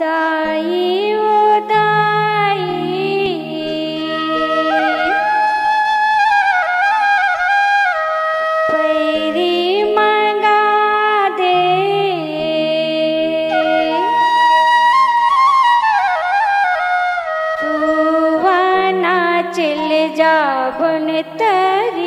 दाई ओ दाई पैरी मंगा दे। तू वना चल जा बुन तरिया